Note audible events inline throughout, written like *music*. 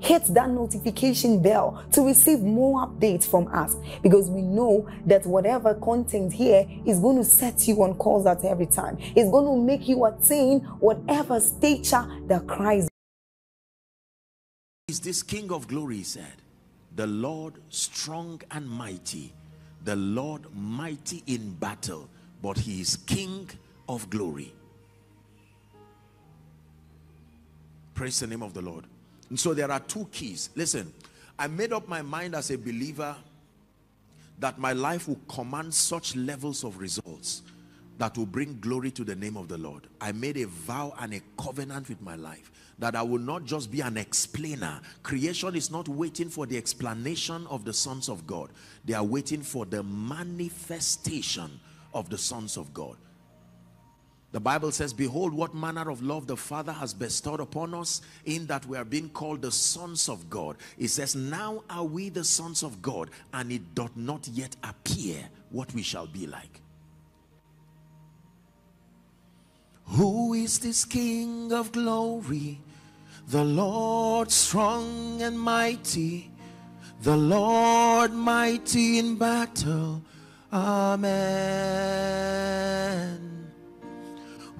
hit that notification bell to receive more updates from us because we know that whatever content here is going to set you on course at every time. It's going to make you attain whatever stature that Christ is this King of glory, said. The Lord strong and mighty, the Lord mighty in battle, but he is King of glory. Praise the name of the Lord. And so there are two keys. Listen, I made up my mind as a believer that my life will command such levels of results that will bring glory to the name of the Lord. I made a vow and a covenant with my life that I will not just be an explainer. Creation is not waiting for the explanation of the sons of God. They are waiting for the manifestation of the sons of God. The Bible says, Behold, what manner of love the Father has bestowed upon us, in that we are being called the sons of God. It says, Now are we the sons of God, and it doth not yet appear what we shall be like. Who is this King of glory? The Lord strong and mighty, the Lord mighty in battle. Amen.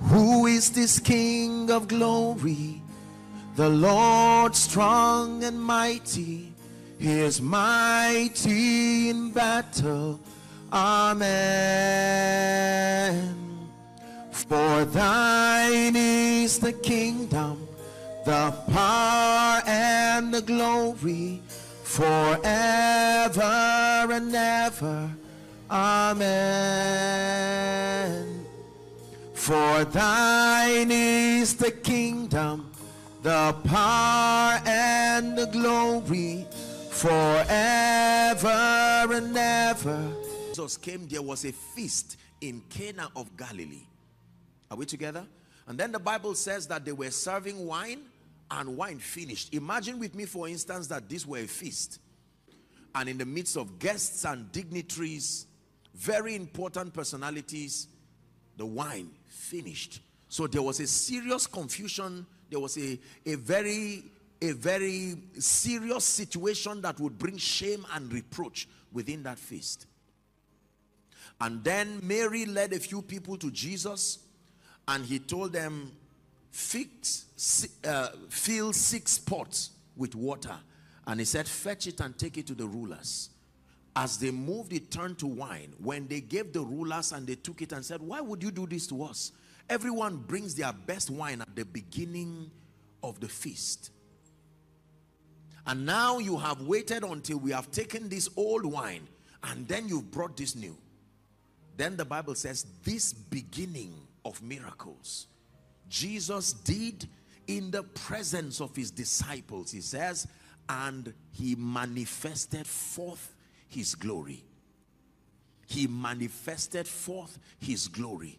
Who is this King of glory? The Lord strong and mighty. He is mighty in battle. Amen. For thine is the kingdom, the power and the glory forever and ever. Amen. For thine is the kingdom, the power and the glory forever and ever. Jesus came, there was a feast in Cana of Galilee. Are we together? And then the Bible says that they were serving wine and wine finished. Imagine with me, for instance, that this were a feast. And in the midst of guests and dignitaries, very important personalities, the wine finished. So there was a serious confusion. There was a, a very a very serious situation that would bring shame and reproach within that feast. And then Mary led a few people to Jesus and he told them, Fix, uh, fill six pots with water. And he said, fetch it and take it to the rulers. As they moved, it turned to wine. When they gave the rulers and they took it and said, why would you do this to us? Everyone brings their best wine at the beginning of the feast. And now you have waited until we have taken this old wine and then you've brought this new. Then the Bible says, this beginning of miracles, Jesus did in the presence of his disciples. He says, and he manifested forth his glory. He manifested forth his glory.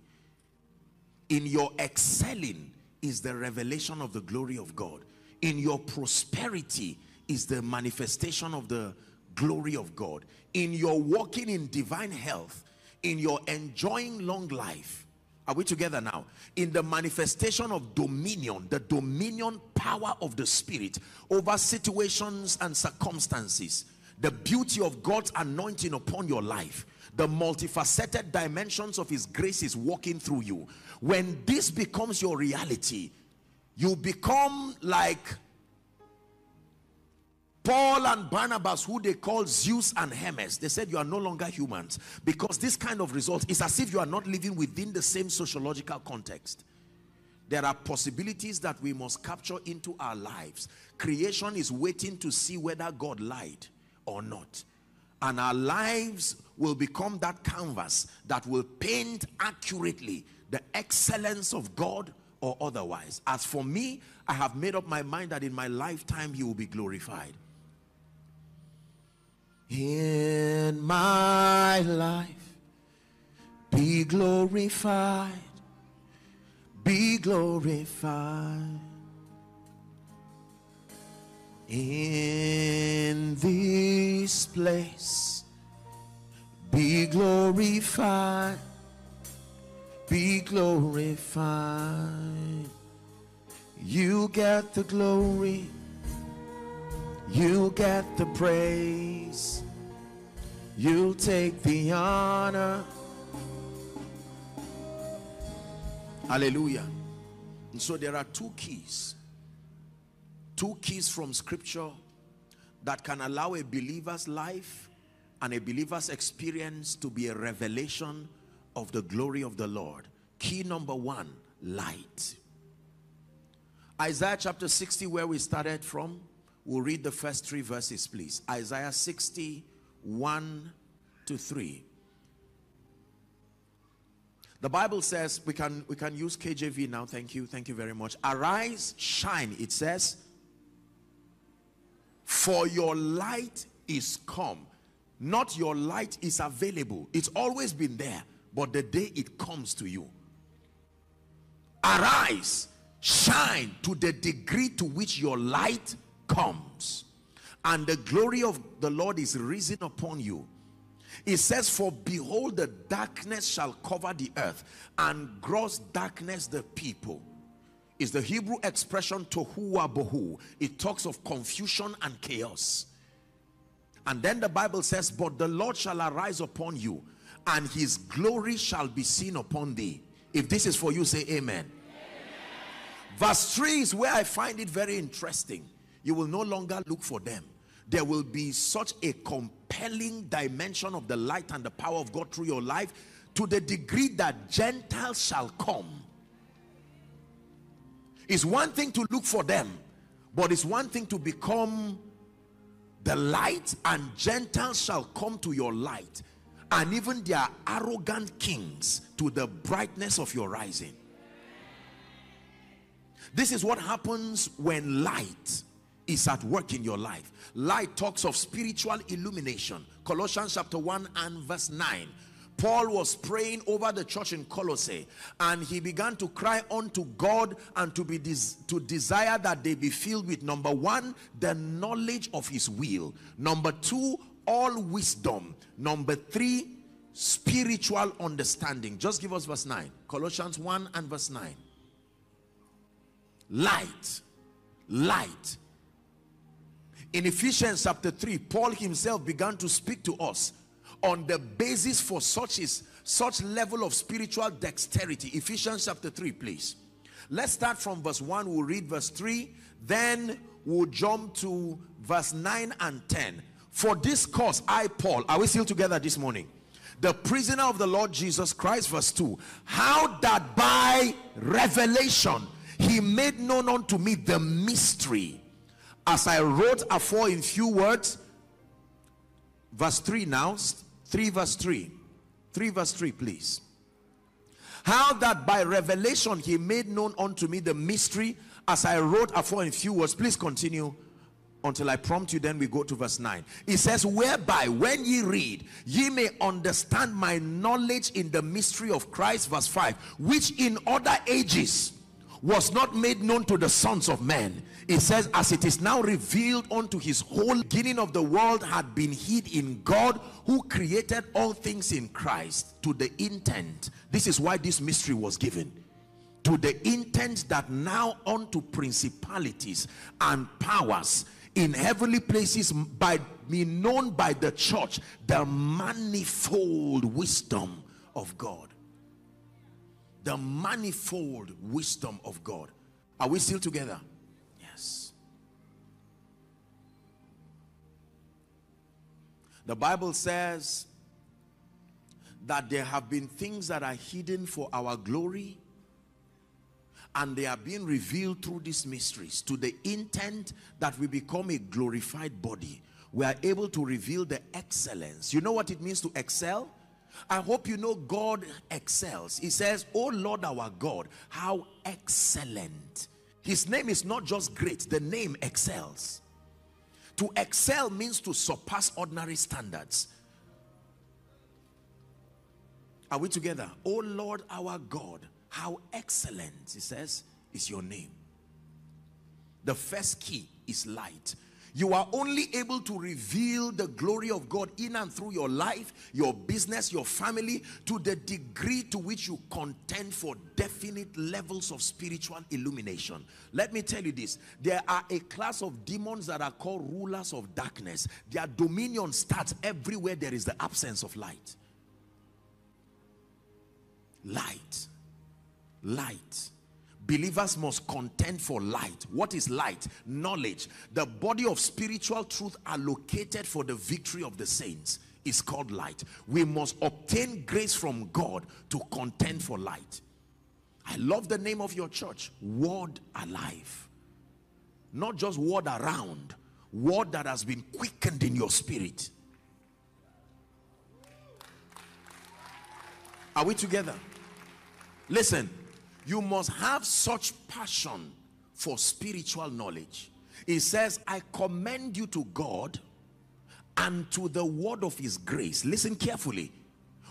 In your excelling is the revelation of the glory of God. In your prosperity is the manifestation of the glory of God. In your walking in divine health in your enjoying long life are we together now? In the manifestation of dominion the dominion power of the spirit over situations and circumstances the beauty of God's anointing upon your life the multifaceted dimensions of his grace is walking through you when this becomes your reality you become like Paul and Barnabas, who they called Zeus and Hermes, they said you are no longer humans because this kind of result is as if you are not living within the same sociological context. There are possibilities that we must capture into our lives. Creation is waiting to see whether God lied or not. And our lives will become that canvas that will paint accurately the excellence of God or otherwise. As for me, I have made up my mind that in my lifetime he will be glorified in my life be glorified be glorified in this place be glorified be glorified you get the glory you get the praise. You take the honor. Hallelujah. And so there are two keys. Two keys from scripture that can allow a believer's life and a believer's experience to be a revelation of the glory of the Lord. Key number one, light. Isaiah chapter 60 where we started from We'll read the first three verses, please. Isaiah 60, 1 to 3. The Bible says, we can, we can use KJV now. Thank you. Thank you very much. Arise, shine. It says, for your light is come. Not your light is available. It's always been there. But the day it comes to you. Arise, shine to the degree to which your light comes and the glory of the Lord is risen upon you it says for behold the darkness shall cover the earth and gross darkness the people is the Hebrew expression tohu bohu. It talks of confusion and chaos. And then the Bible says but the Lord shall arise upon you and his glory shall be seen upon thee. If this is for you say amen, amen. verse 3 is where I find it very interesting. You will no longer look for them. There will be such a compelling dimension of the light and the power of God through your life to the degree that Gentiles shall come it's one thing to look for them but it's one thing to become the light and Gentiles shall come to your light and even their arrogant kings to the brightness of your rising this is what happens when light is at work in your life. Light talks of spiritual illumination. Colossians chapter 1 and verse 9. Paul was praying over the church in Colossae and he began to cry unto God and to be des to desire that they be filled with number one the knowledge of his will number two all wisdom number three spiritual understanding. Just give us verse 9 Colossians 1 and verse 9 light light. In Ephesians chapter 3, Paul himself began to speak to us on the basis for such is such level of spiritual dexterity. Ephesians chapter 3, please. Let's start from verse 1. We'll read verse 3. Then we'll jump to verse 9 and 10. For this cause, I, Paul, are we still together this morning? The prisoner of the Lord Jesus Christ, verse 2. How that by revelation he made known unto me the mystery as I wrote afore in few words verse 3 now 3 verse 3 3 verse 3 please. How that by revelation he made known unto me the mystery as I wrote afore in few words. Please continue until I prompt you then we go to verse 9 it says whereby when ye read ye may understand my knowledge in the mystery of Christ verse 5 which in other ages was not made known to the sons of men it says as it is now revealed unto his whole beginning of the world had been hid in God who created all things in Christ to the intent. This is why this mystery was given. To the intent that now unto principalities and powers in heavenly places by be known by the church the manifold wisdom of God. The manifold wisdom of God. Are we still together The Bible says that there have been things that are hidden for our glory and they are being revealed through these mysteries to the intent that we become a glorified body we are able to reveal the excellence you know what it means to excel I hope you know God excels. He says, Oh Lord our God, how excellent. His name is not just great, the name excels. To excel means to surpass ordinary standards. Are we together? Oh Lord our God, how excellent, he says, is your name. The first key is light you are only able to reveal the glory of God in and through your life, your business, your family, to the degree to which you contend for definite levels of spiritual illumination. Let me tell you this there are a class of demons that are called rulers of darkness. Their dominion starts everywhere there is the absence of light. Light, light believers must contend for light. What is light? Knowledge. The body of spiritual truth allocated for the victory of the saints is called light. We must obtain grace from god to contend for light. I love the name of your church word alive. Not just word around word that has been quickened in your spirit. Are we together? Listen you must have such passion for spiritual knowledge. He says i commend you to god and to the word of his grace. Listen carefully.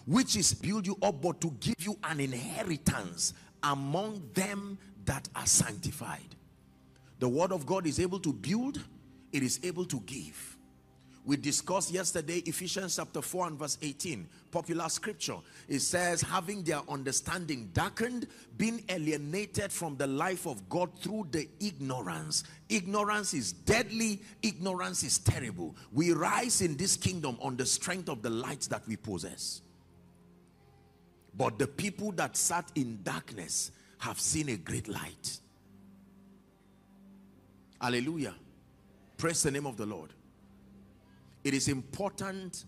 Which is build you up but to give you an inheritance among them that are sanctified. The word of god is able to build it is able to give we discussed yesterday Ephesians chapter 4 and verse 18 popular scripture. It says having their understanding darkened being alienated from the life of God through the ignorance. Ignorance is deadly. Ignorance is terrible. We rise in this kingdom on the strength of the lights that we possess. But the people that sat in darkness have seen a great light. Hallelujah. Praise the name of the Lord it is important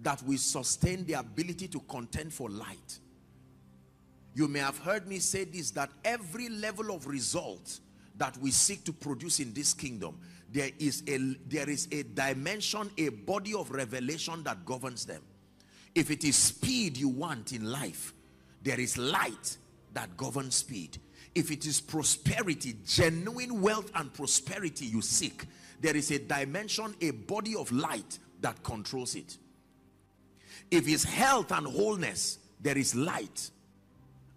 that we sustain the ability to contend for light. You may have heard me say this that every level of result that we seek to produce in this kingdom there is a there is a dimension a body of revelation that governs them. If it is speed you want in life there is light that governs speed. If it is prosperity genuine wealth and prosperity you seek there is a dimension a body of light that controls it. If it's health and wholeness there is light.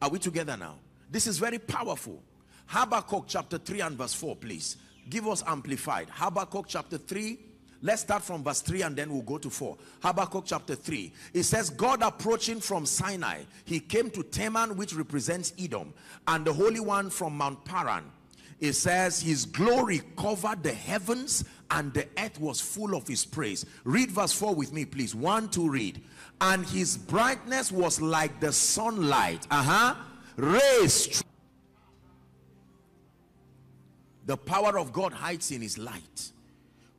Are we together now? This is very powerful. Habakkuk chapter 3 and verse 4 please. Give us amplified. Habakkuk chapter 3 let's start from verse 3 and then we'll go to 4 habakkuk chapter 3 it says god approaching from sinai he came to teman which represents edom and the holy one from mount paran it says his glory covered the heavens and the earth was full of his praise. Read verse 4 with me please. One to read. And his brightness was like the sunlight. Uh-huh. Rays the power of God hides in his light.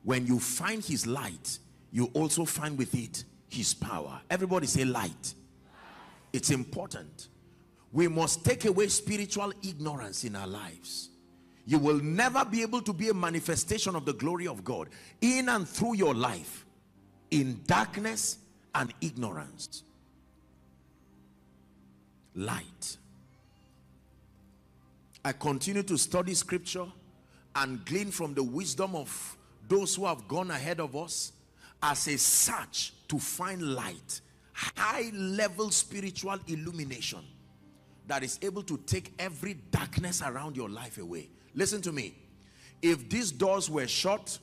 When you find his light you also find with it his power. Everybody say light. It's important. We must take away spiritual ignorance in our lives you will never be able to be a manifestation of the glory of God in and through your life in darkness and ignorance. Light. I continue to study scripture and glean from the wisdom of those who have gone ahead of us as a search to find light high level spiritual illumination that is able to take every darkness around your life away listen to me. If these doors were shut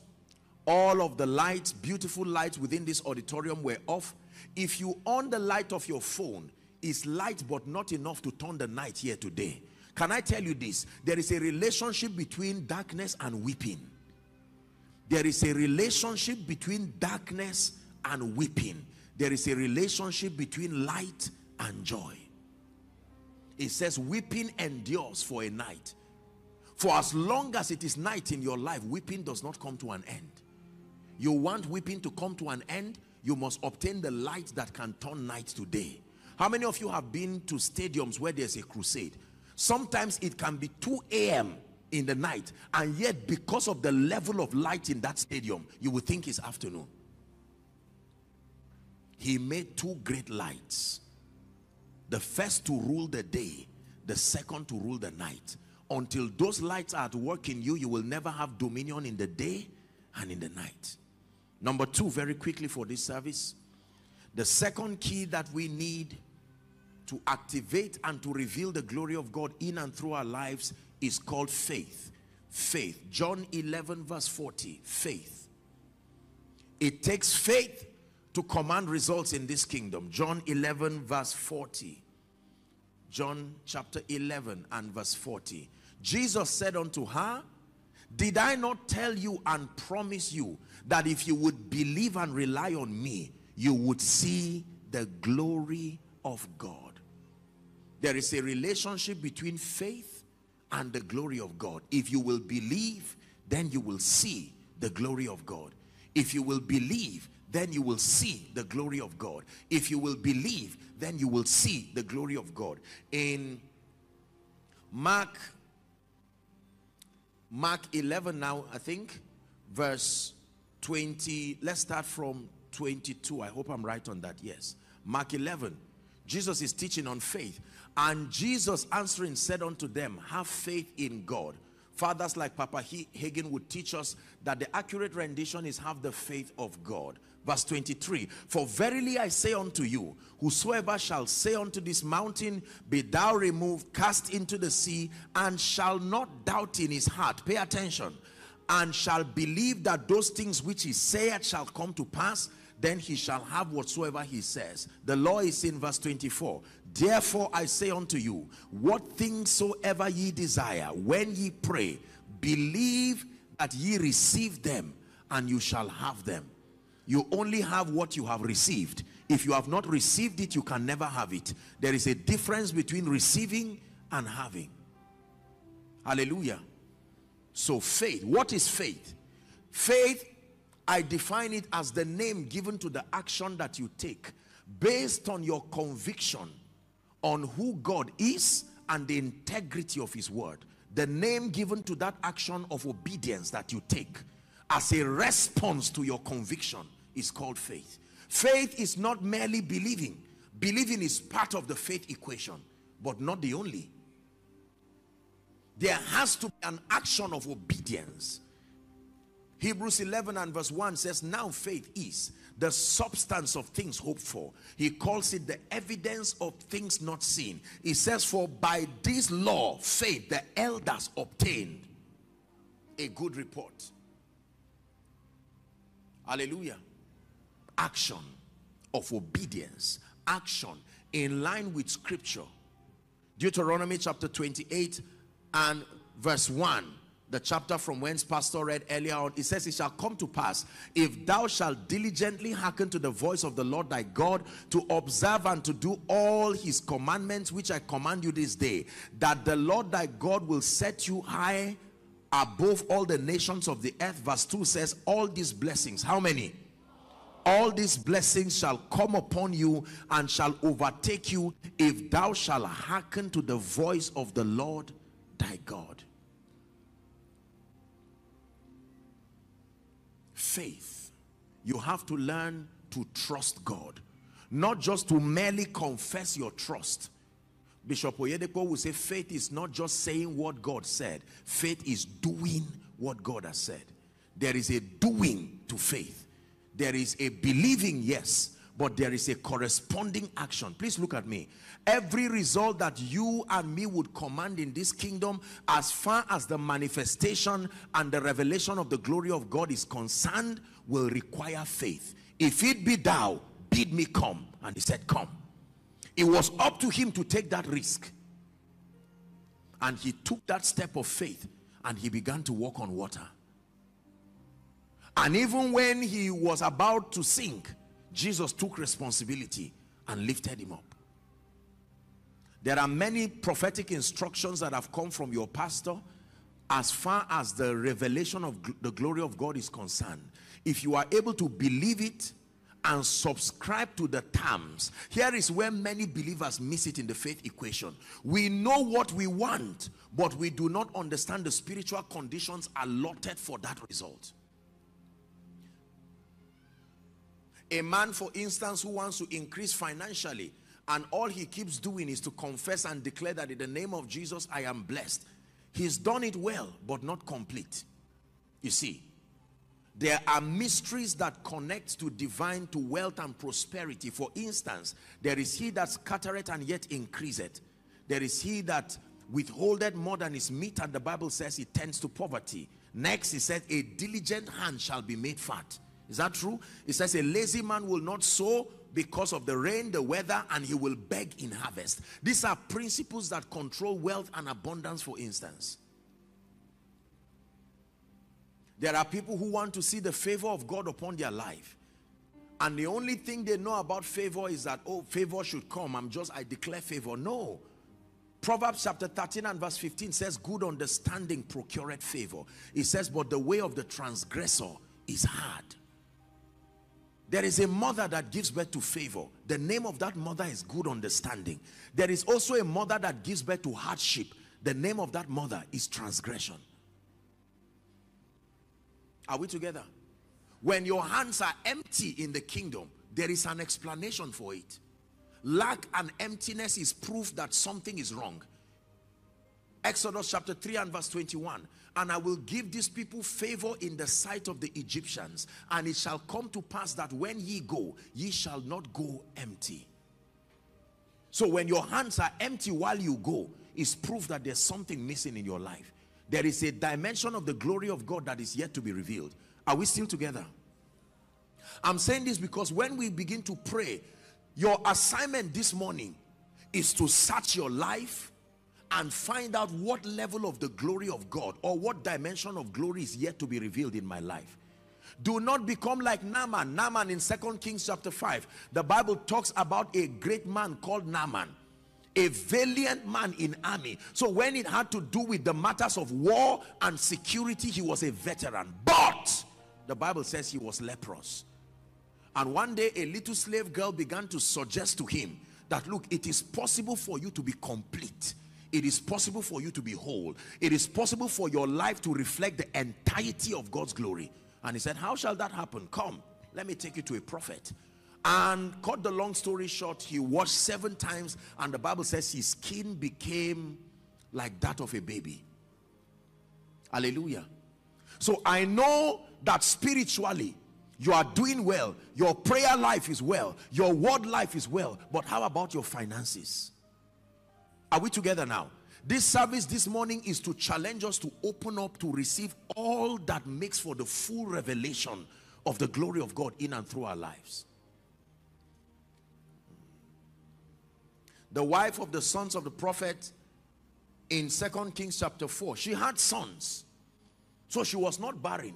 all of the lights beautiful lights within this auditorium were off. If you on the light of your phone is light but not enough to turn the night here today. Can i tell you this? There is a relationship between darkness and weeping. There is a relationship between darkness and weeping. There is a relationship between light and joy. It says weeping endures for a night for as long as it is night in your life weeping does not come to an end you want weeping to come to an end you must obtain the light that can turn night to day. How many of you have been to stadiums where there's a crusade? Sometimes it can be 2 a.m. in the night, and yet because of the level of light in that stadium, you would think it's afternoon. He made two great lights. The first to rule the day, the second to rule the night. Until those lights are at work in you, you will never have dominion in the day and in the night. Number two, very quickly for this service, the second key that we need to activate and to reveal the glory of God in and through our lives is called faith. Faith. John 11 verse 40. Faith. It takes faith to command results in this kingdom. John 11 verse 40. John chapter 11 and verse 40. Jesus said unto her, Did I not tell you and promise you that if you would believe and rely on me, you would see the glory of God? There is a relationship between faith and the glory of God. If you will believe, then you will see the glory of God. If you will believe, then you will see the glory of God. If you will believe, then you will see the glory of God. In Mark, Mark 11 now, I think, verse 20. Let's start from 22. I hope I'm right on that. Yes. Mark 11. Jesus is teaching on faith. And Jesus answering said unto them, have faith in God. Fathers like Papa Hagin would teach us that the accurate rendition is have the faith of God. Verse 23, For verily I say unto you, whosoever shall say unto this mountain, Be thou removed, cast into the sea, and shall not doubt in his heart. Pay attention. And shall believe that those things which he saith shall come to pass, then he shall have whatsoever he says. The law is in verse 24. Therefore I say unto you, what things soever ye desire, when ye pray, believe that ye receive them, and you shall have them. You only have what you have received. If you have not received it, you can never have it. There is a difference between receiving and having. Hallelujah. So faith, what is faith? Faith, I define it as the name given to the action that you take based on your conviction on who God is and the integrity of his word. The name given to that action of obedience that you take as a response to your conviction is called faith. Faith is not merely believing. Believing is part of the faith equation, but not the only. There has to be an action of obedience. Hebrews 11 and verse 1 says, Now faith is the substance of things hoped for. He calls it the evidence of things not seen. He says, For by this law, faith, the elders obtained a good report. Hallelujah. Action of obedience, action in line with scripture. Deuteronomy chapter 28 and verse 1 the chapter from whence pastor read earlier on it says it shall come to pass if thou shalt diligently hearken to the voice of the lord thy god to observe and to do all his commandments which i command you this day that the lord thy god will set you high above all the nations of the earth. Verse 2 says all these blessings how many? All these blessings shall come upon you and shall overtake you if thou shalt hearken to the voice of the lord thy god faith, you have to learn to trust God. Not just to merely confess your trust. Bishop Oyedepo will say faith is not just saying what God said. Faith is doing what God has said. There is a doing to faith. There is a believing, yes, but there is a corresponding action. Please look at me. Every result that you and me would command in this kingdom, as far as the manifestation and the revelation of the glory of God is concerned, will require faith. If it be thou, bid me come. And he said, Come. It was up to him to take that risk. And he took that step of faith and he began to walk on water. And even when he was about to sink, Jesus took responsibility and lifted him up. There are many prophetic instructions that have come from your pastor as far as the revelation of the glory of God is concerned. If you are able to believe it and subscribe to the terms. Here is where many believers miss it in the faith equation. We know what we want, but we do not understand the spiritual conditions allotted for that result. A man, for instance, who wants to increase financially, and all he keeps doing is to confess and declare that in the name of Jesus, I am blessed. He's done it well, but not complete. You see, there are mysteries that connect to divine to wealth and prosperity for instance there is he that scattereth and yet increaseth there is he that withholdeth more than is meet and the bible says it tends to poverty next he said a diligent hand shall be made fat is that true it says a lazy man will not sow because of the rain the weather and he will beg in harvest these are principles that control wealth and abundance for instance there are people who want to see the favor of God upon their life. And the only thing they know about favor is that, oh, favor should come. I'm just, I declare favor. No. Proverbs chapter 13 and verse 15 says, good understanding procureth favor. It says, but the way of the transgressor is hard. There is a mother that gives birth to favor. The name of that mother is good understanding. There is also a mother that gives birth to hardship. The name of that mother is transgression. Are we together? When your hands are empty in the kingdom, there is an explanation for it. Lack and emptiness is proof that something is wrong. Exodus chapter 3 and verse 21 and I will give these people favor in the sight of the Egyptians and it shall come to pass that when ye go ye shall not go empty so when your hands are empty while you go is proof that there's something missing in your life there is a dimension of the glory of God that is yet to be revealed. Are we still together? I'm saying this because when we begin to pray, your assignment this morning is to search your life and find out what level of the glory of God or what dimension of glory is yet to be revealed in my life. Do not become like Naaman. Naaman in Second Kings chapter 5, the Bible talks about a great man called Naaman a valiant man in army so when it had to do with the matters of war and security he was a veteran but the bible says he was leprous and one day a little slave girl began to suggest to him that look it is possible for you to be complete it is possible for you to be whole. It is possible for your life to reflect the entirety of god's glory. And he said how shall that happen? Come let me take you to a prophet. And cut the long story short he washed seven times and the bible says his skin became like that of a baby. Hallelujah. So i know that spiritually you are doing well. Your prayer life is well. Your word life is well. But how about your finances are we together now? This service this morning is to challenge us to open up to receive all that makes for the full revelation of the glory of god in and through our lives. The wife of the sons of the prophet in second kings chapter 4 she had sons. So she was not barren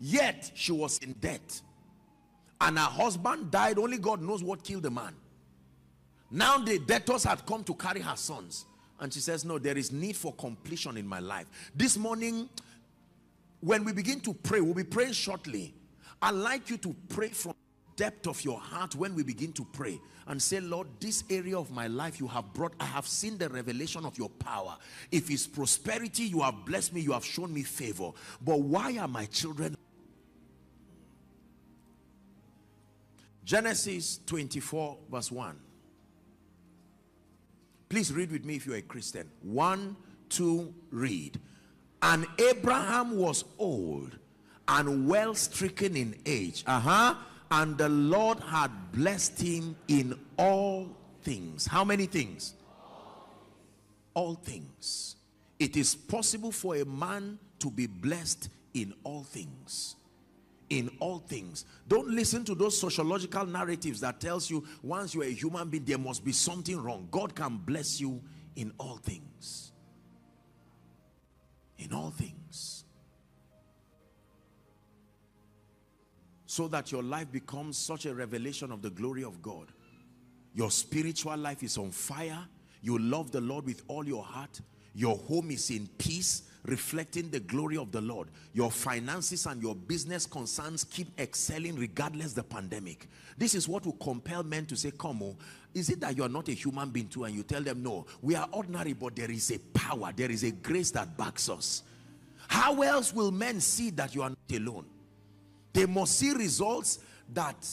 yet she was in debt. And her husband died only god knows what killed the man now the debtors had come to carry her sons. And she says no there is need for completion in my life. This morning when we begin to pray we'll be praying shortly. I'd like you to pray from depth of your heart when we begin to pray and say lord this area of my life you have brought i have seen the revelation of your power. If it's prosperity you have blessed me you have shown me favor. But why are my children genesis 24 verse 1 please read with me if you're a christian one two read and abraham was old and well stricken in age uh-huh and the Lord had blessed him in all things. How many things? All things. It is possible for a man to be blessed in all things. In all things. Don't listen to those sociological narratives that tells you once you're a human being, there must be something wrong. God can bless you in all things. In all things. so that your life becomes such a revelation of the glory of God. Your spiritual life is on fire. You love the Lord with all your heart. Your home is in peace. Reflecting the glory of the Lord. Your finances and your business concerns keep excelling regardless the pandemic. This is what will compel men to say, come on, is it that you are not a human being too? And you tell them, no, we are ordinary, but there is a power, there is a grace that backs us. How else will men see that you are not alone? They must see results that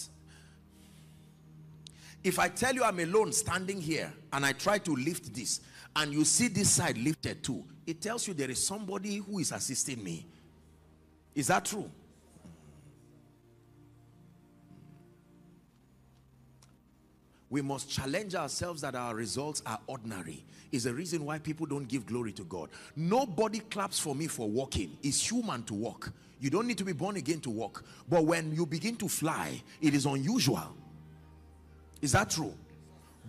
if I tell you I'm alone standing here and I try to lift this and you see this side lifted too, it tells you there is somebody who is assisting me. Is that true? we must challenge ourselves that our results are ordinary. Is the reason why people don't give glory to God. Nobody claps for me for walking. It's human to walk. You don't need to be born again to walk. But when you begin to fly it is unusual. Is that true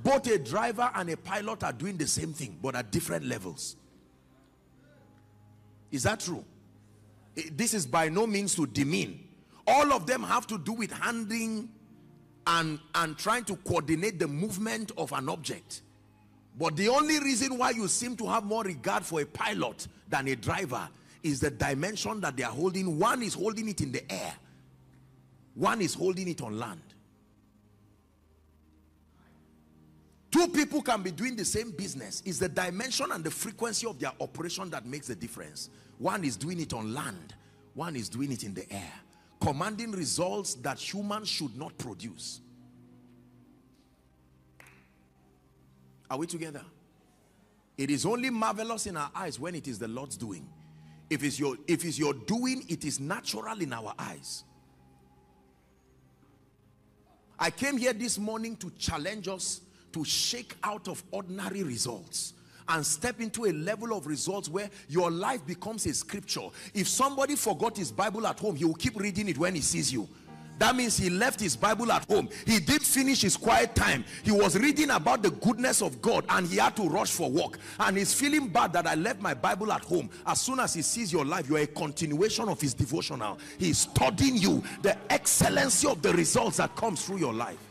both a driver and a pilot are doing the same thing but at different levels. Is that true? Eh, this is by no means to demean. All of them have to do with handling and and trying to coordinate the movement of an object. But the only reason why you seem to have more regard for a pilot than a driver is the dimension that they are holding. One is holding it in the air. One is holding it on land two people can be doing the same business. Is the dimension and the frequency of their operation that makes the difference. One is doing it on land. One is doing it in the air. Commanding results that humans should not produce. Are we together? It is only marvelous in our eyes when it is the lord's doing. If it's your if it's your doing it is natural in our eyes. I came here this morning to challenge us to shake out of ordinary results and step into a level of results where your life becomes a scripture. If somebody forgot his bible at home he will keep reading it when he sees you. That means he left his bible at home. He did finish his quiet time. He was reading about the goodness of god and he had to rush for work. And he's feeling bad that i left my bible at home. As soon as he sees your life you're a continuation of his devotional. He's studying you. The excellency of the results that comes through your life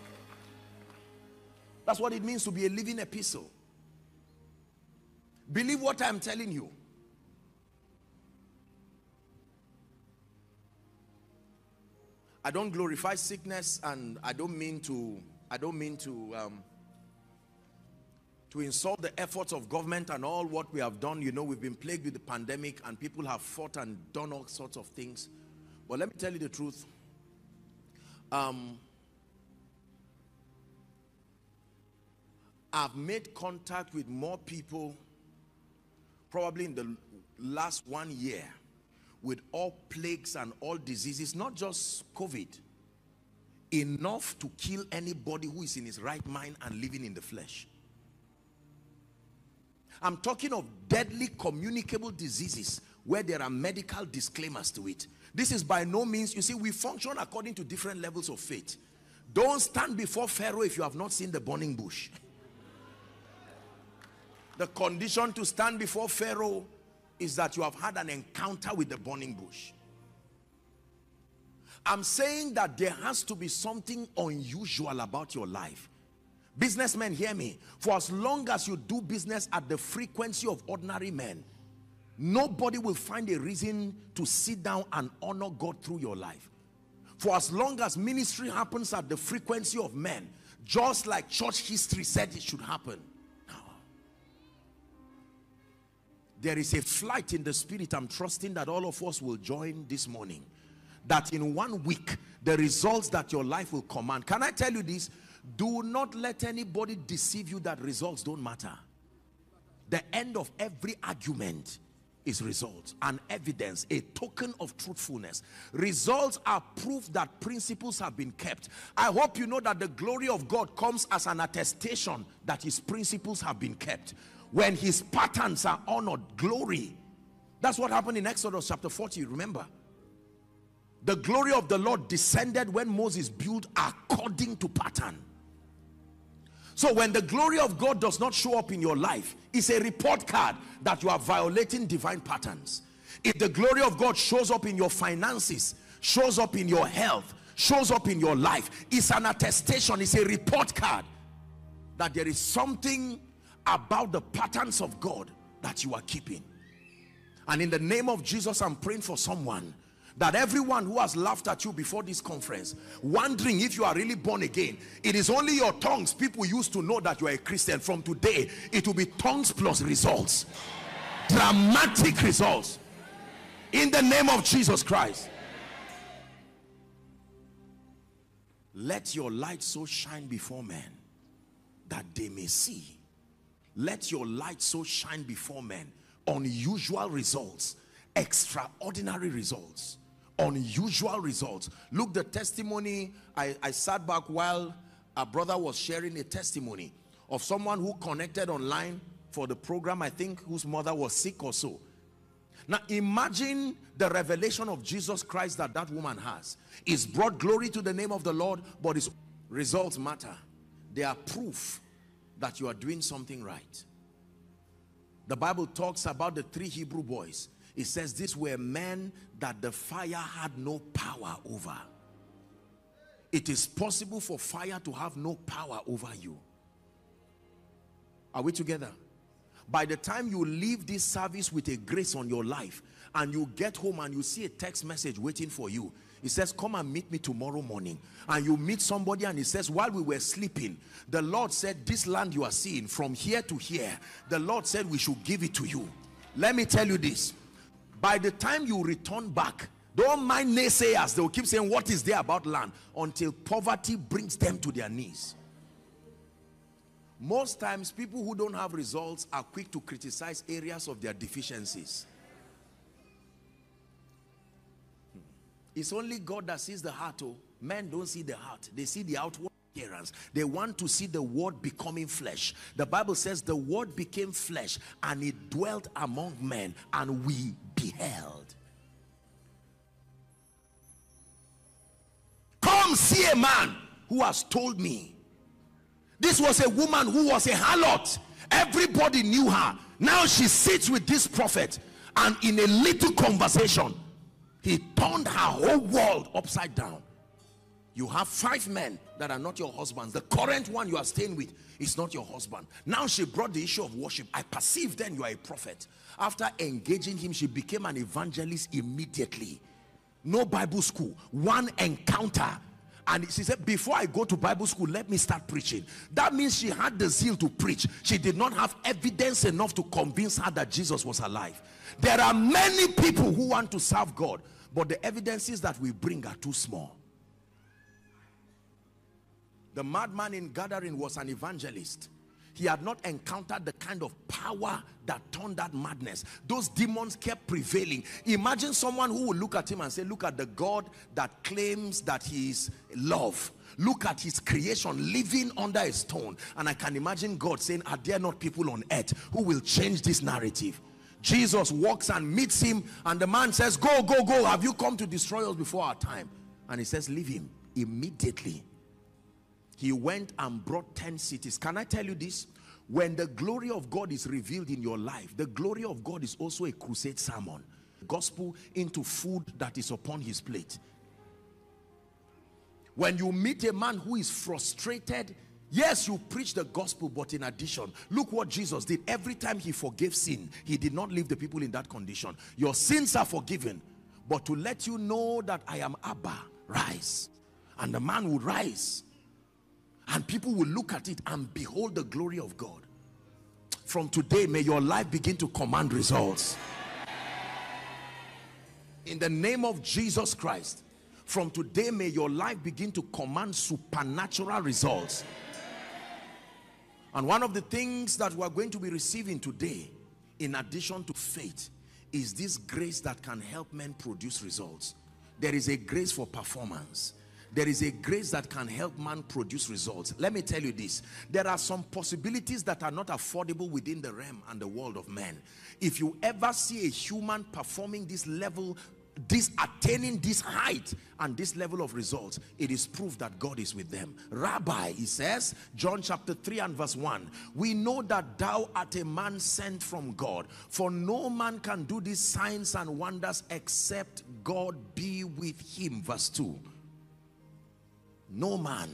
that's what it means to be a living epistle. Believe what I'm telling you. I don't glorify sickness and I don't mean to I don't mean to um, to insult the efforts of government and all what we have done. You know we've been plagued with the pandemic and people have fought and done all sorts of things. But let me tell you the truth. Um, I've made contact with more people probably in the last one year with all plagues and all diseases, not just COVID, enough to kill anybody who is in his right mind and living in the flesh. I'm talking of deadly communicable diseases where there are medical disclaimers to it. This is by no means, you see, we function according to different levels of faith. Don't stand before Pharaoh if you have not seen the burning bush. *laughs* The condition to stand before Pharaoh is that you have had an encounter with the burning bush. I'm saying that there has to be something unusual about your life. Businessmen, hear me. For as long as you do business at the frequency of ordinary men, nobody will find a reason to sit down and honor God through your life. For as long as ministry happens at the frequency of men, just like church history said it should happen, there is a flight in the spirit. I'm trusting that all of us will join this morning. That in one week the results that your life will command. Can i tell you this? Do not let anybody deceive you that results don't matter. The end of every argument is results and evidence a token of truthfulness. Results are proof that principles have been kept. I hope you know that the glory of god comes as an attestation that his principles have been kept when his patterns are honored glory. That's what happened in exodus chapter 40 remember? The glory of the lord descended when moses built according to pattern. So when the glory of god does not show up in your life it's a report card that you are violating divine patterns. If the glory of god shows up in your finances shows up in your health shows up in your life it's an attestation it's a report card that there is something about the patterns of God that you are keeping And in the name of Jesus, I'm praying for someone that everyone who has laughed at you before this conference, wondering if you are really born again, it is only your tongues people used to know that you are a Christian. From today, it will be tongues plus results, dramatic results in the name of Jesus Christ. Let your light so shine before men that they may see. Let your light so shine before men. Unusual results, extraordinary results, unusual results. Look, the testimony, I, I sat back while a brother was sharing a testimony of someone who connected online for the program, I think, whose mother was sick or so. Now imagine the revelation of Jesus Christ that that woman has. It's brought glory to the name of the Lord, but its results matter. They are proof that you are doing something right. The Bible talks about the three Hebrew boys. It says these were men that the fire had no power over. It is possible for fire to have no power over you. Are we together? by the time you leave this service with a grace on your life and you get home and you see a text message waiting for you it says come and meet me tomorrow morning. And you meet somebody and he says while we were sleeping the lord said this land you are seeing from here to here the lord said we should give it to you let me tell you this. By the time you return back don't mind naysayers. They will keep saying what is there about land? Until poverty brings them to their knees. Most times people who don't have results are quick to criticize areas of their deficiencies it's only god that sees the heart oh. Men don't see the heart. They see the outward appearance. They want to see the word becoming flesh. The bible says the word became flesh and it dwelt among men and we beheld. Come see a man who has told me. This was a woman who was a harlot. Everybody knew her. Now she sits with this prophet and in a little conversation, he turned her whole world upside down. You have five men that are not your husbands. The current one you are staying with is not your husband. Now she brought the issue of worship. I perceive then you are a prophet. After engaging him, she became an evangelist immediately. No Bible school, one encounter and she said before i go to bible school let me start preaching. That means she had the zeal to preach. She did not have evidence enough to convince her that jesus was alive. There are many people who want to serve god but the evidences that we bring are too small. The madman in Gadara was an evangelist he had not encountered the kind of power that turned that madness. Those demons kept prevailing. Imagine someone who will look at him and say look at the god that claims that he is love. Look at his creation living under a stone. And i can imagine god saying are there not people on earth who will change this narrative? Jesus walks and meets him and the man says go go go. Have you come to destroy us before our time? And he says leave him immediately he went and brought 10 cities. Can i tell you this? When the glory of god is revealed in your life the glory of god is also a crusade sermon. Gospel into food that is upon his plate. When you meet a man who is frustrated yes you preach the gospel but in addition look what jesus did. Every time he forgave sin he did not leave the people in that condition. Your sins are forgiven but to let you know that i am abba rise. And the man would rise and people will look at it and behold the glory of God. From today may your life begin to command results. In the name of Jesus Christ from today may your life begin to command supernatural results. And one of the things that we're going to be receiving today in addition to faith is this grace that can help men produce results. There is a grace for performance there is a grace that can help man produce results. Let me tell you this. There are some possibilities that are not affordable within the realm and the world of men. If you ever see a human performing this level this attaining this height and this level of results it is proof that god is with them. Rabbi he says john chapter 3 and verse 1 we know that thou art a man sent from god for no man can do these signs and wonders except god be with him. Verse 2 no man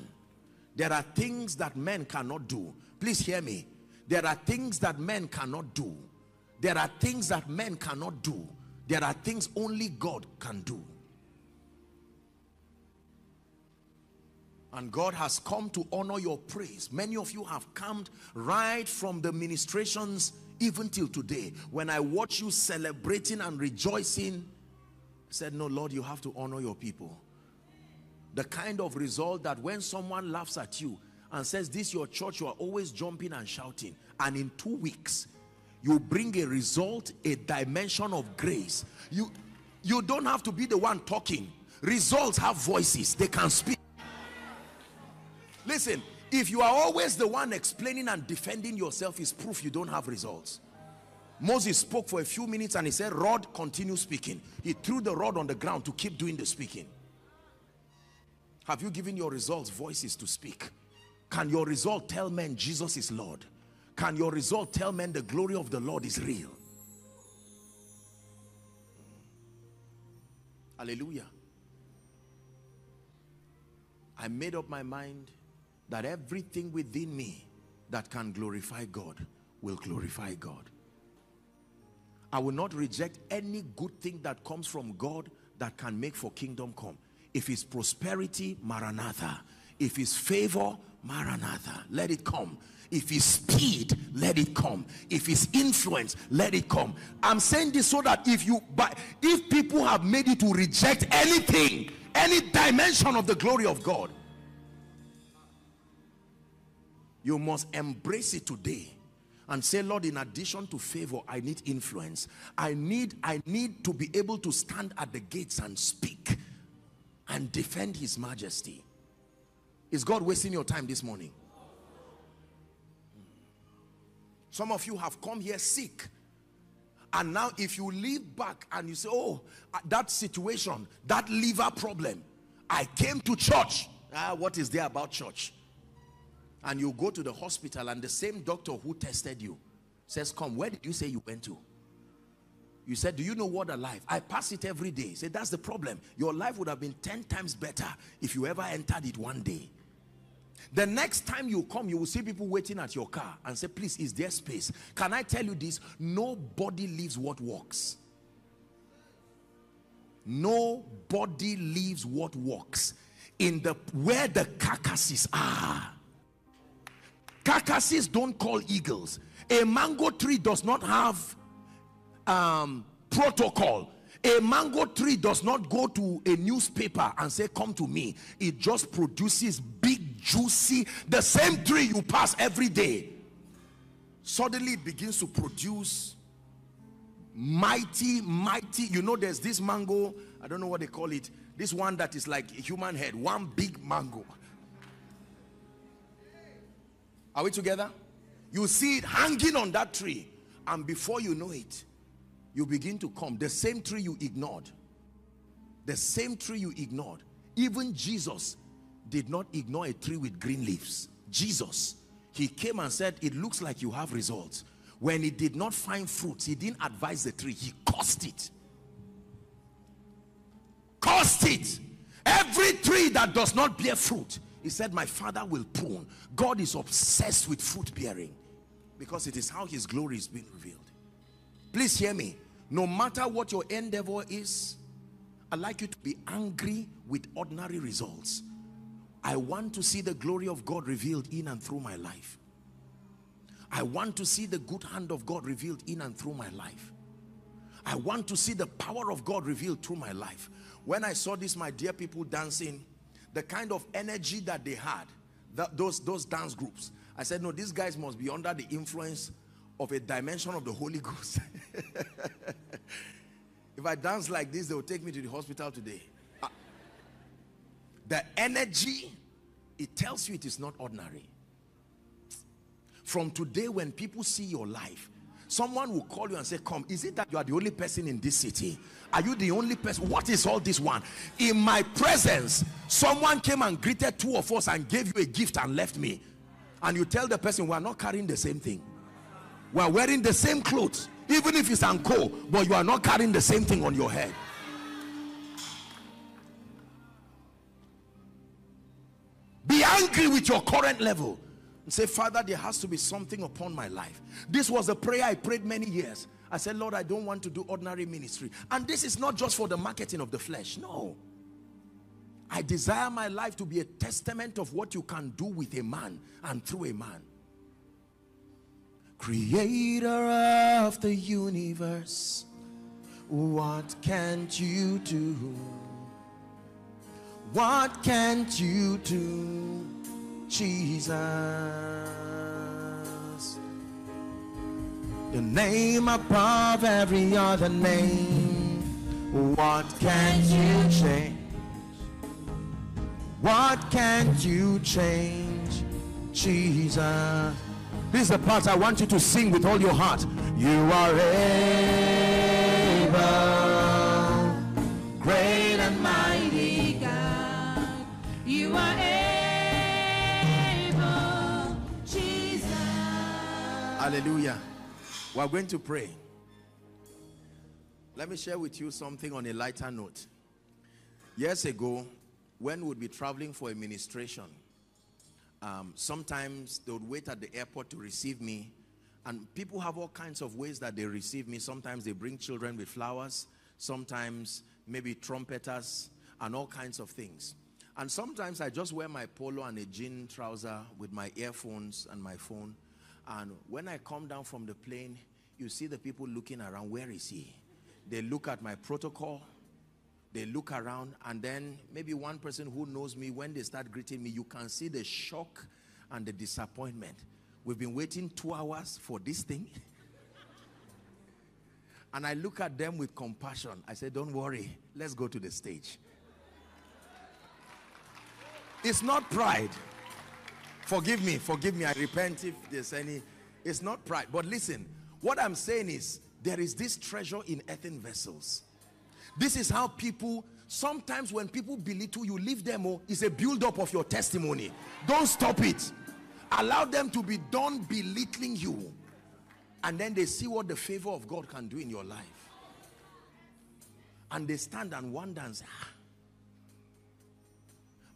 there are things that men cannot do please hear me there are things that men cannot do There are things that men cannot do. There are things only God can do. And God has come to honor your praise. Many of you have come right from the ministrations even till today. When I watch you celebrating and rejoicing, I said, no, Lord, you have to honor your people. The kind of result that when someone laughs at you and says, this your church, you are always jumping and shouting. And in two weeks, you bring a result, a dimension of grace. You, you don't have to be the one talking. Results have voices. They can speak. Listen, if you are always the one explaining and defending yourself is proof you don't have results. Moses spoke for a few minutes and he said, rod, continue speaking. He threw the rod on the ground to keep doing the speaking. Have you given your results voices to speak? Can your result tell men Jesus is Lord? Can your result tell men the glory of the Lord is real? Hallelujah. I made up my mind that everything within me that can glorify God will glorify God. I will not reject any good thing that comes from God that can make for kingdom come. If it's prosperity, Maranatha. If it's favor, Maranatha. Let it come. If it's speed, let it come. If it's influence, let it come. I'm saying this so that if you but if people have made it to reject anything, any dimension of the glory of God, you must embrace it today and say lord in addition to favor i need influence i need i need to be able to stand at the gates and speak and defend his majesty. Is god wasting your time this morning? Some of you have come here sick. And now if you leave back and you say oh uh, that situation that liver problem i came to church. Ah, what is there about church? And you go to the hospital and the same doctor who tested you says come where did you say you went to you said do you know Word Alive? I pass it every day. Say that's the problem. Your life would have been 10 times better if you ever entered it one day. The next time you come you will see people waiting at your car and say please is there space? Can i tell you this? Nobody leaves what works. Nobody leaves what works in the where the carcasses are. Carcasses don't call eagles. A mango tree does not have um, protocol. A mango tree does not go to a newspaper and say come to me. It just produces big juicy the same tree you pass every day. Suddenly it begins to produce mighty mighty you know there's this mango i don't know what they call it this one that is like a human head one big mango. Are we together? You see it hanging on that tree and before you know it, you begin to come. The same tree you ignored. The same tree you ignored. Even Jesus did not ignore a tree with green leaves. Jesus, he came and said, it looks like you have results. When he did not find fruits, he didn't advise the tree. He cursed it. Cursed it. Every tree that does not bear fruit, he said my father will prune god is obsessed with fruit bearing because it is how his glory is being revealed please hear me. No matter what your endeavor is i'd like you to be angry with ordinary results. I want to see the glory of god revealed in and through my life. I want to see the good hand of god revealed in and through my life. I want to see the power of god revealed through my life. When i saw this my dear people dancing the kind of energy that they had that those those dance groups i said no these guys must be under the influence of a dimension of the holy ghost. *laughs* If i dance like this they will take me to the hospital today. Uh, the energy it tells you it is not ordinary. From today when people see your life someone will call you and say come is it that you are the only person in this city? Are you the only person? What is all this one? In my presence someone came and greeted two of us and gave you a gift and left me. And you tell the person we are not carrying the same thing we are wearing the same clothes even if it's uncle but you are not carrying the same thing on your head be angry with your current level And Say, Father, there has to be something upon my life. This was a prayer I prayed many years. I said, Lord, I don't want to do ordinary ministry. And this is not just for the marketing of the flesh. No. I desire my life to be a testament of what you can do with a man and through a man. Creator of the universe, what can't you do? What can't you do, Jesus? The name above every other name. What can't you change? What can't you change, Jesus? This is the part I want you to sing with all your heart. You are able, great and mighty God. You are able, Jesus. Hallelujah. We are going to pray. Let me share with you something on a lighter note. Years ago, when we'd be traveling for a administration, um, sometimes they would wait at the airport to receive me. And people have all kinds of ways that they receive me. Sometimes they bring children with flowers. Sometimes maybe trumpeters and all kinds of things. And sometimes I just wear my polo and a jean trouser with my earphones and my phone. And when I come down from the plane, you see the people looking around. Where is he? They look at my protocol they look around and then maybe one person who knows me when they start greeting me you can see the shock and the disappointment. We've been waiting two hours for this thing. *laughs* And i look at them with compassion. I say don't worry let's go to the stage. It's not pride. Forgive me forgive me i repent if there's any. It's not pride. But listen what i'm saying is there is this treasure in earthen vessels this is how people, sometimes when people belittle you, leave them, oh, it's a build-up of your testimony. Don't stop it. Allow them to be done belittling you. And then they see what the favor of God can do in your life. And they stand and wonder and say, ah,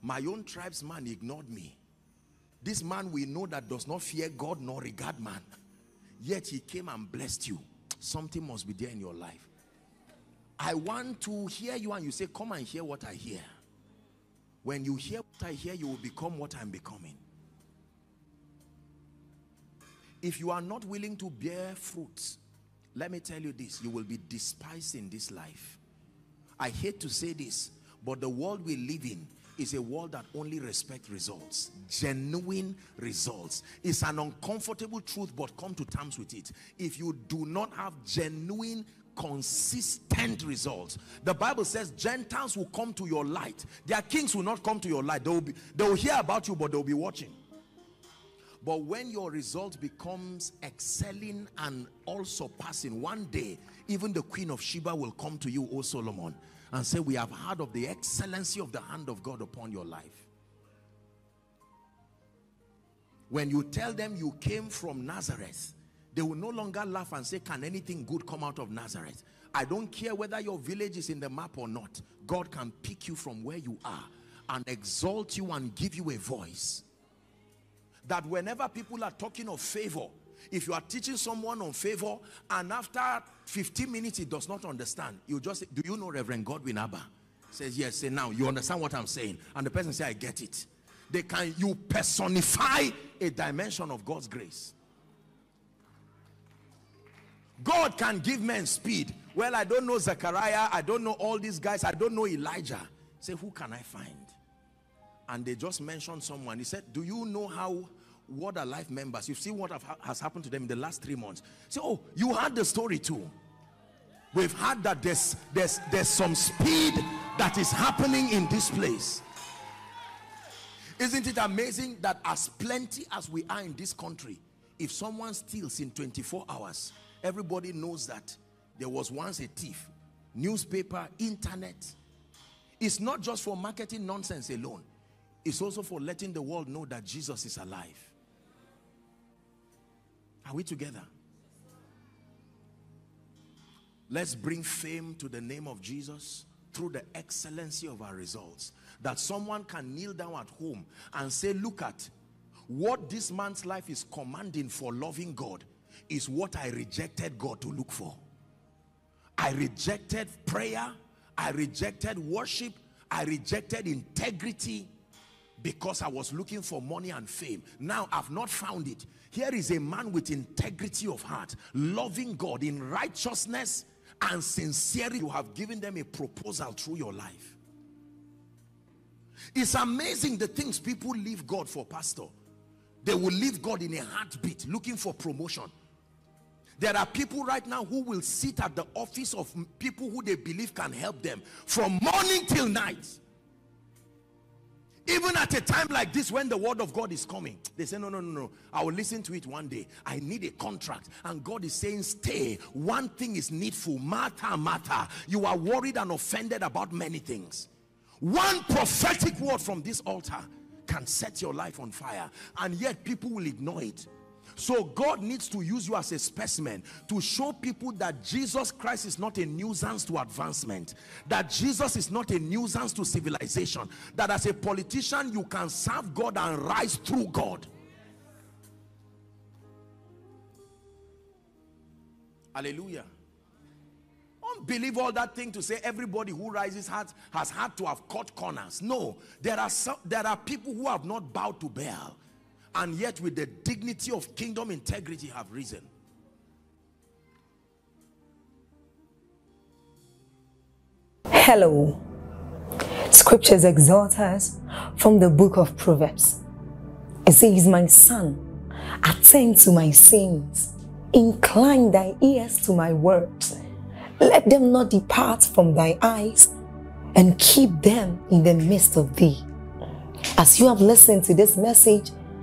my own tribesman ignored me. This man we know that does not fear God nor regard man. Yet he came and blessed you. Something must be there in your life. I want to hear you and you say, come and hear what I hear. When you hear what I hear, you will become what I'm becoming. If you are not willing to bear fruits, let me tell you this, you will be despised in this life. I hate to say this, but the world we live in is a world that only respects results genuine results it's an uncomfortable truth but come to terms with it if you do not have genuine consistent results. The bible says gentiles will come to your light. Their kings will not come to your light. They will be they will hear about you but they'll be watching. But when your result becomes excelling and all surpassing one day even the queen of sheba will come to you o solomon and say we have heard of the excellency of the hand of god upon your life. When you tell them you came from nazareth they will no longer laugh and say, can anything good come out of Nazareth? I don't care whether your village is in the map or not. God can pick you from where you are and exalt you and give you a voice. That whenever people are talking of favor, if you are teaching someone on favor and after 15 minutes he does not understand, you just say, do you know Reverend Godwin Abba? Says, yes, say now, you understand what I'm saying? And the person say, I get it. They can, you personify a dimension of God's grace. God can give men speed. Well, I don't know Zechariah. I don't know all these guys. I don't know Elijah. Say, who can I find? And they just mentioned someone. He said, do you know how Word Alive members, you see what has happened to them in the last three months. So, oh, you heard the story too. We've heard that there's, there's, there's some speed that is happening in this place. Isn't it amazing that as plenty as we are in this country, if someone steals in 24 hours, Everybody knows that there was once a thief. Newspaper, internet. It's not just for marketing nonsense alone. It's also for letting the world know that Jesus is alive. Are we together? Let's bring fame to the name of Jesus through the excellency of our results. That someone can kneel down at home and say, look at what this man's life is commanding for loving God is what I rejected God to look for. I rejected prayer. I rejected worship. I rejected integrity because I was looking for money and fame. Now I've not found it. Here is a man with integrity of heart, loving God in righteousness and sincerity. You have given them a proposal through your life. It's amazing the things people leave God for, pastor. They will leave God in a heartbeat looking for promotion. There are people right now who will sit at the office of people who they believe can help them from morning till night. Even at a time like this when the word of God is coming, they say, no, no, no, no. I will listen to it one day. I need a contract. And God is saying, stay. One thing is needful. Martha, Martha. You are worried and offended about many things. One prophetic word from this altar can set your life on fire. And yet people will ignore it. So God needs to use you as a specimen to show people that Jesus Christ is not a nuisance to advancement. That Jesus is not a nuisance to civilization. That as a politician you can serve God and rise through God. Hallelujah. Don't believe all that thing to say everybody who rises has, has had to have cut corners. No, there are some, there are people who have not bowed to Baal and yet with the dignity of kingdom integrity have risen. Hello. Scriptures exhort us from the book of Proverbs. It says, My son, attend to my sayings, incline thy ears to my words. Let them not depart from thy eyes, and keep them in the midst of thee. As you have listened to this message,